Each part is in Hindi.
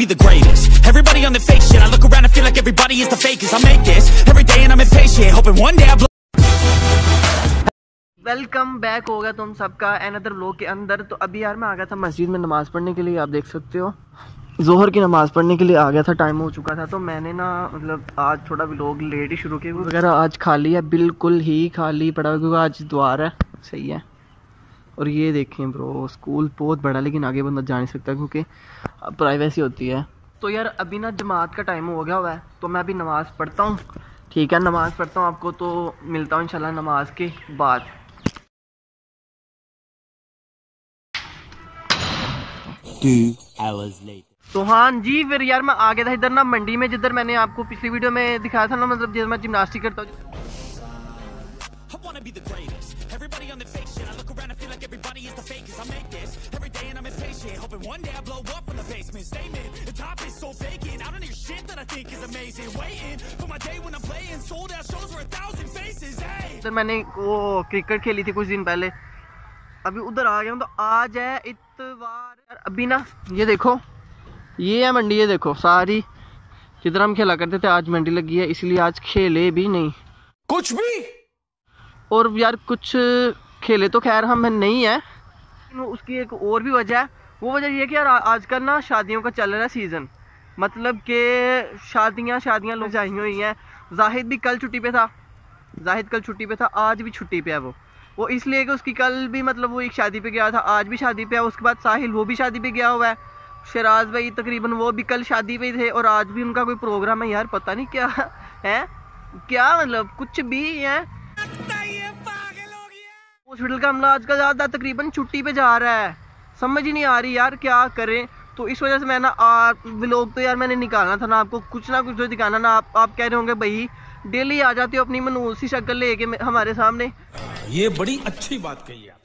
be the greatest. Everybody on the fake shit. I look around and feel like everybody is the fakest. I make this every day and I'm impatient, Hoping one day I blow welcome back हो गया तुम सबका अनदर व्लॉग के अंदर। तो अभी यार मैं आ गया था मस्जिद में नमाज़ पढ़ने के लिए, आप देख सकते हो। जोहर की नमाज़ पढ़ने के लिए आ गया था टाइम हो चुका था। तो मैंने ना मतलब आज थोड़ा व्लॉग लेट ही शुरू किया वगैरह आज खाली है, बिल्कुल ही खाली पड़ा क्योंकि आज द्वार है। सही है। और ये देखें ब्रो स्कूल बहुत बड़ा लेकिन आगे बंदा जा नहीं सकता क्योंकि प्राइवेसी होती है। तो यार अभी ना जमात का टाइम हो गया हुआ है तो मैं अभी नमाज़ पढ़ता हूँ। ठीक है नमाज़ पढ़ता हूँ आपको तो मिलता हूँ इंशाल्लाह नमाज़ के बाद। तो हाँ जी फिर यार मैं आ गया था इधर ना मंडी में जिधर मैंने आपको पिछली वीडियो में दिखाया था ना मतलब जिधर मैं जिमनास्टिक करता हूँ। Wanna be the greatest. Everybody on the fake shit. I look around and feel like everybody is the fakest. I make this every day and I'm impatient. Hoping one day I blow up from the basement. Statement. The top is so vacant. I don't hear shit that I think is amazing. Waiting for my day when I'm playing. Sold out shows for a thousand faces. Hey. इधर मैंने वो क्रिकेट खेली थी कुछ दिन पहले अभी उधर आ गया हूँ तो आज है इतवार अभी ना ये देखो ये है मंडी ये देखो सारी जिधर हम खेला करते थे आज मंडी लगी है इसलिए आज खेले भी नहीं कुछ भी और यार कुछ खेले तो खैर हम नहीं है। उसकी एक और भी वजह है। वो वजह ये कि यार आजकल ना शादियों का चल रहा है सीज़न मतलब कि शादियाँ शादियाँ लोग आई हुई हैं। जाहिद भी कल छुट्टी पे था। जाहिद कल छुट्टी पे था, आज भी छुट्टी पे है वो। वो इसलिए कि उसकी कल भी मतलब वो एक शादी पे गया था, आज भी शादी पे है। उसके बाद साहिल वो भी शादी पे गया हुआ है। शराज भाई तकरीबन वो भी कल शादी पे थे और आज भी उनका कोई प्रोग्राम है यार, पता नहीं क्या है। क्या मतलब कुछ भी है। हॉस्पिटल का हमला आजकल ज़्यादा तकरीबन छुट्टी पे जा रहा है। समझ ही नहीं आ रही यार क्या करें। तो इस वजह से मैं ना व्लॉग तो यार मैंने निकालना था ना आपको कुछ ना कुछ तो दिखाना ना आप आप कह रहे होंगे भाई डेली आ जाते हो अपनी मनूस शक्ल लेके हमारे सामने। ये बड़ी अच्छी बात कही आप।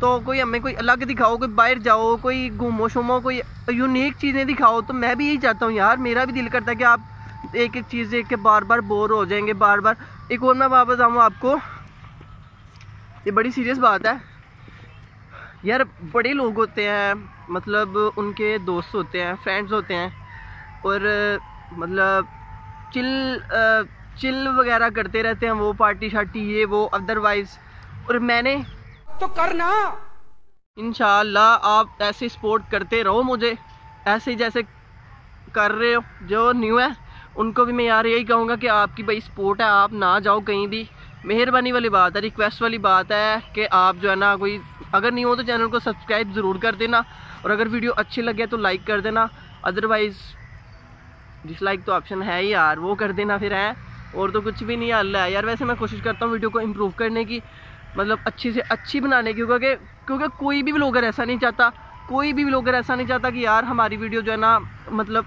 तो कोई हमें कोई अलग दिखाओ कोई बाहर जाओ कोई घूमो शुमो कोई यूनिक चीज़ें दिखाओ तो मैं भी यही चाहता हूँ यार मेरा भी दिल करता है कि आप एक एक चीज़ देख के बार बार बोर हो जाएँगे बार बार। एक और मैं वापस आऊँ आपको। ये बड़ी सीरियस बात है। यार बड़े लोग होते हैं मतलब उनके दोस्त होते हैं फ्रेंड्स होते हैं और मतलब चिल चिल वगैरह करते रहते हैं वो पार्टी शार्टी ये वो अदरवाइज़ और मैंने तो करना। इंशाल्लाह आप ऐसे सपोर्ट करते रहो मुझे ऐसे जैसे कर रहे हो जो न्यू है। उनको भी मैं यार यही कहूँगा कि आपकी भाई सपोर्ट है, आप ना जाओ कहीं भी। मेहरबानी वाली बात है रिक्वेस्ट वाली बात है कि आप जो है ना कोई अगर नहीं हो तो चैनल को सब्सक्राइब ज़रूर कर देना और अगर वीडियो अच्छी लगे तो लाइक कर देना। अदरवाइज़ डिसलाइक तो ऑप्शन है ही यार, वो कर देना फिर है। और तो कुछ भी नहीं हल है। यार वैसे मैं कोशिश करता हूँ वीडियो को इम्प्रूव करने की मतलब अच्छी से अच्छी बनाने की, क्योंकि क्योंकि कोई भी ब्लॉगर ऐसा नहीं चाहता, कोई भी ब्लॉगर ऐसा नहीं चाहता कि यार हमारी वीडियो जो है ना मतलब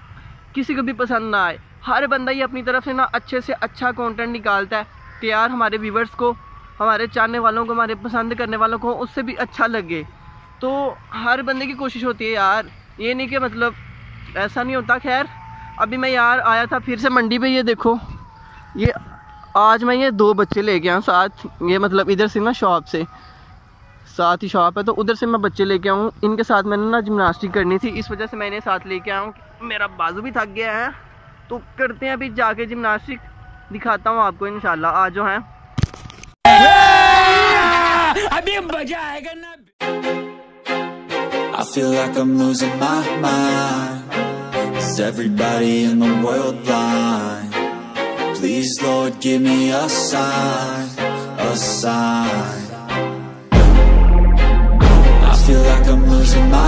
किसी को भी पसंद ना आए। हर बंदा ही अपनी तरफ़ से ना अच्छे से अच्छा कंटेंट निकालता है। कि यार हमारे व्यूवर्स को, हमारे चाहने वालों को, हमारे पसंद करने वालों को उससे भी अच्छा लगे। तो हर बंदे की कोशिश होती है यार। ये नहीं कि मतलब ऐसा नहीं होता। खैर, अभी मैं यार आया था, फिर से मंडी पे, ये देखो। ये, आज मैं ये दो बच्चे लेके आया साथ, ये मतलब इधर से ना शॉप से। साथ ही शॉप है तो उधर से मैं बच्चे लेके आऊँ इनके साथ मैंने ना जिमनास्टिक करनी थी, इस वजह से मैंने साथ लेके आया हूँ। मेरा बाजू भी थक गया है। तो करते हैं अभी जाके जिमनास्टिक दिखाता हूँ आपको इंशाल्लाह आज जो है अभी मज़ा आएगा ना I feel like I'm losing my mind Is everybody in the world blind? Please Lord give me a sign A sign I feel like I'm losing my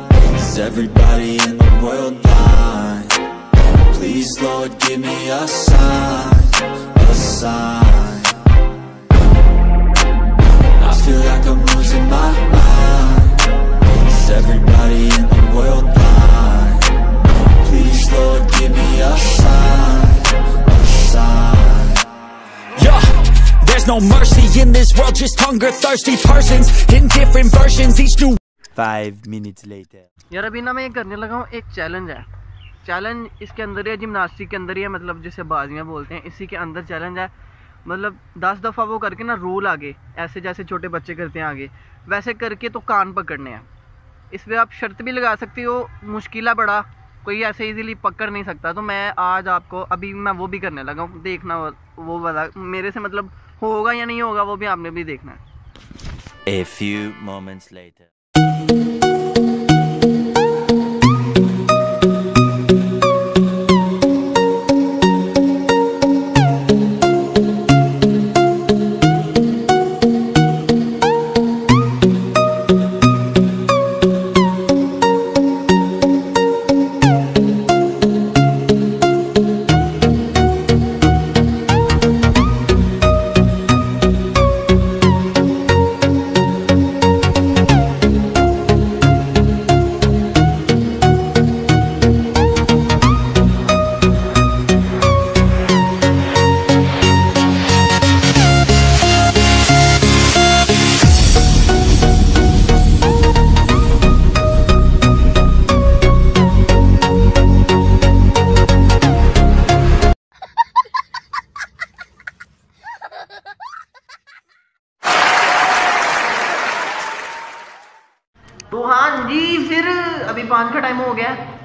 Is everybody in the world blind? Please, Lord, give me a sign, a sign. I feel like I'm losing my mind. Is everybody in the world blind? Please, Lord, give me a sign, a sign. Yeah, there's no mercy in this world, just hunger thirsty persons in different versions, each new Five minutes later. यार अभी ना मैं ये करने लगा हूँ एक चैलेंज है। चैलेंज इसके अंदर ही है जिमनास्टिक के अंदर ही है मतलब जिसे बाजियाँ बोलते हैं इसी के अंदर चैलेंज है। मतलब दस दफ़ा वो करके ना रोल आगे ऐसे जैसे छोटे बच्चे करते हैं आगे वैसे करके तो कान पकड़ने हैं। इस पर आप शर्त भी लगा सकती हो मुश्किल है बड़ा कोई ऐसे इजीली पकड़ नहीं सकता। तो मैं आज आपको अभी मैं वो भी करने लगा हूँ देखना वो- वो वाला मेरे से मतलब होगा या नहीं होगा वो भी आपने भी देखना है। A few moments later.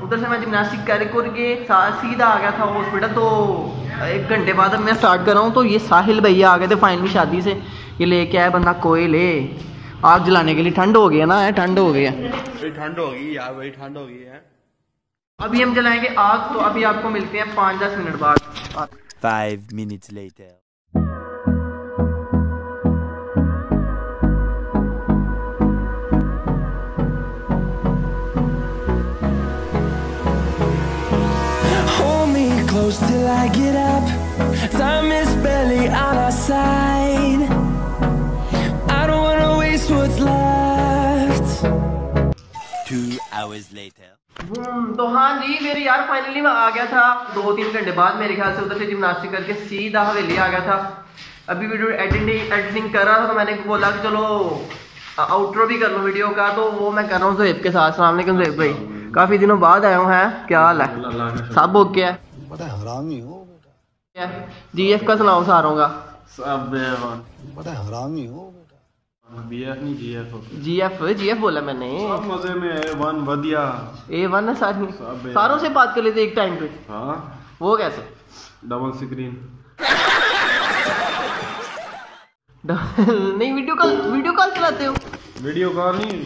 उधर से मैं जिमनास्टिक कर करके सीधा आ गया था हॉस्पिटल तो एक घंटे बाद अब मैं स्टार्ट कर रहा हूँ तो ये साहिल भैया आ गए थे फाइनली शादी से। ये लेके आया बंदा कोयले आग जलाने के लिए ठंड हो गई है ना है ठंड हो गई है। ठंड हो गई यार बड़ी ठंड हो गई है। अभी हम जलाएँगे आग तो अभी आपको मिलते हैं पाँच दस मिनट बाद। Five minutes later. Close till I get up. Time is barely on our side. I don't wanna waste what's left. Two hours later. हम्म, तो हाँ जी फिर यार फाइनली मैं आ गया था दो तीन घंटे बाद मेरे ख्याल से उधर से जिमनास्टिक करके सीधा हवेली आ गया था अभी वीडियो एडिटिंग एडिटिंग कर रहा था तो मैंने बोला कि चलो आउटरो भी कर लो वीडियो का तो वो मैं कर रहा हूँ जोहेब के साथ सलाम जोहेब भाई काफ़ी दिनों बाद आया हूँ है क्या हाल है सब ओके है बड़ा हरामी हो बेटा। जी एफ़ का सुनाओ सारों का सब बेवन बड़ा हरामी हो बेटा। बीएफ नहीं जीएफ बोला मैंने। सब मज़े में है वन बढ़िया। ए वन है सारी। सारों से बात कर लेते एक टाइम पे। हाँ। वो कैसे? डबल स्क्रीन नहीं वीडियो कॉल वीडियो कॉल चलाते हो। वीडियो कॉल नहीं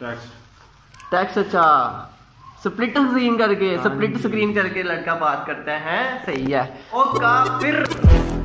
टेक्स्ट टैक्स अच्छा। स्प्लिट स्क्रीन करके स्प्लिट स्क्रीन करके लड़का बात करते हैं। सही है। ओ का फिर।